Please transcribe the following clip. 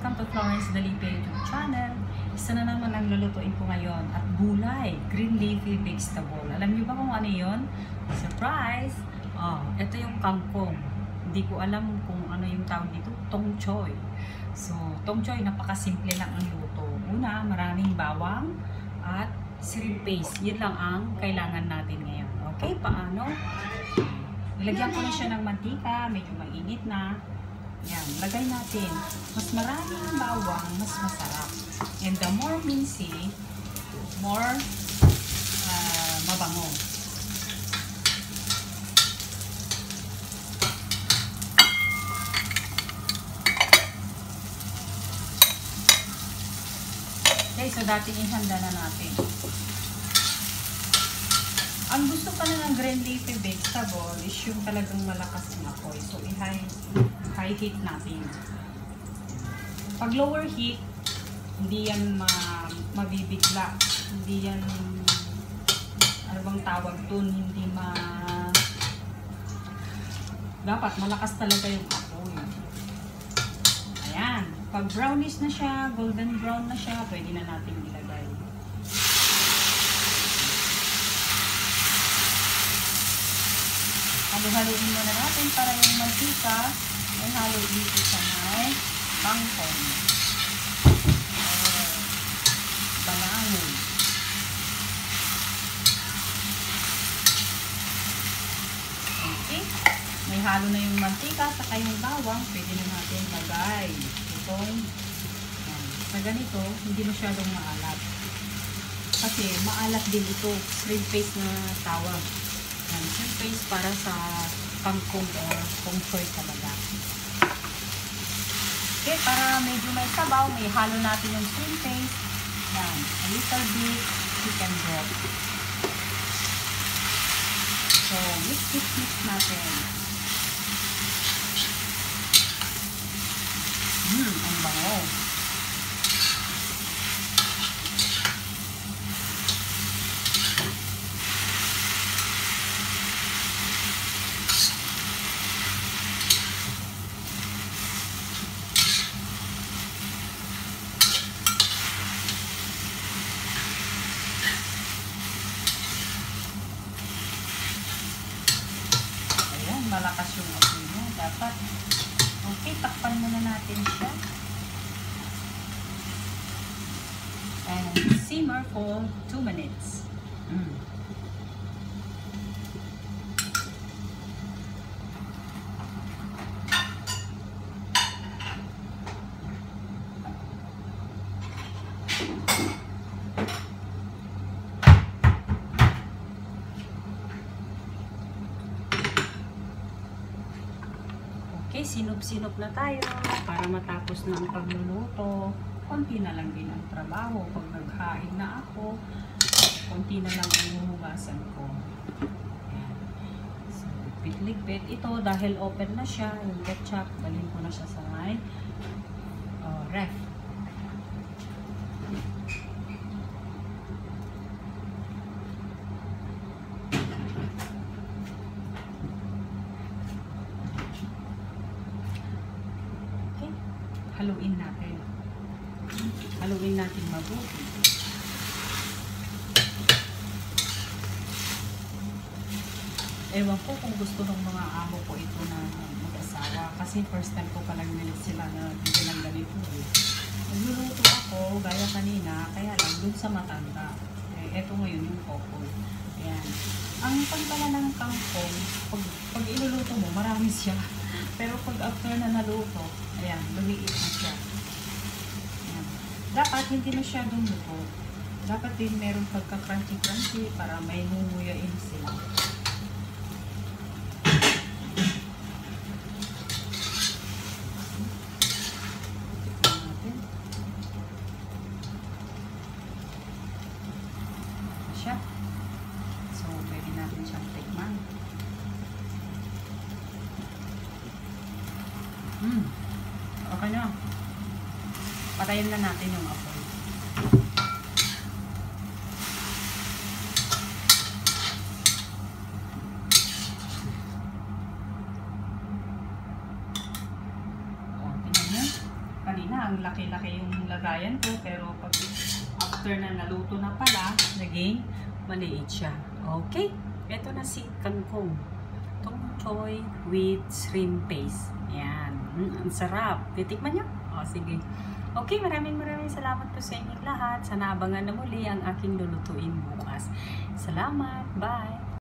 welcome to Florence Dalipe YouTube channel. Isa na naman ang lulutuin ko ngayon at gulay, green leafy vegetable. Alam niyo ba kung ano yon? Surprise! Oh, ito yung kangkong. Hindi ko alam kung ano yung tawag dito, tong choy. So, tong choy, napakasimple lang ang luto. Una, maraming bawang at shrimp paste. Yun lang ang kailangan natin ngayon. Okay, paano? Ilagyan ko na siya ng mantika, medyo mainit na. Yan, lagay natin. Mas maraming bawang, mas masarap. And the more mincy, more uh, mabango. Okay, so dating ihanda na natin. Ang gusto na ng green leafy vegetable is yung talagang malakas na apoy. So, i-high high heat natin. Pag lower heat, hindi yan ma mabibigla. Hindi yan, ano bang tawag dun, hindi ma... Dapat malakas talaga yung apoy. Ayan. Pag brownish na siya, golden brown na siya, pwede na natin ilagay. Halo-haloin muna natin para yung mantika ay halo dito sa may bangkong. Or balangon. Okay. May halo na yung mantika saka yung bawang. Pwede na natin lagay. Itong sa ganito, hindi masyadong maalat. Kasi maalat din ito. Shrimp paste na tawag. Yan, shrimp paste para sa kangkong or choy talaga. Okay, para medyo may sabaw, may halo natin yung shrimp paste. Yan, a little bit chicken broth. So, mix, mix, mix natin. Hmm, ang bango. Ayan, malakas yung apoy mo. Dapat, okay, takpan muna natin siya. And simmer for 2 minutes. Mm. Okay, sinup-sinup na tayo para matapos na ang pagluluto. Konti na lang din ang trabaho. Pag naghain na ako, konti na lang ang huhugasan ko. Ayan. So, ligpit-ligpit. Ito, dahil open na siya, yung ketchup, dalhin ko na siya sa may uh, ref. Okay, haluin natin. Haluin natin mabuti. Ewan ko kung gusto ng mga amo ko ito na mag-asawa. Kasi first time ko palang nilit sila na dito ng ganito eh. Nagluluto ako, gaya kanina, kaya lang dun sa matanda. Eh, eto ngayon yung kokoy. Ayan. Ang pagpala ng kangkong, pag, pag iluluto mo, marami siya. Pero pag after na naluto, ayan, lumiit na siya. Ayan. Dapat hindi masyadong luto. Dapat din meron pagka-crunchy-crunchy para may nunguyain sila. Siya. So, pwede natin siyang tikman. Hmm. Okay na. Patayin na natin yung apoy. ang laki-laki yung lagayan ko. Pero pag after na naluto na pala, naging maliit siya. Okay, ito na si kangkong. Tong choy with shrimp paste. Yan. Mm, ang sarap. Titikman niyo? O, sige. Okay, maraming maraming salamat po sa inyong lahat. Sana abangan na muli ang aking lulutuin bukas. Salamat. Bye.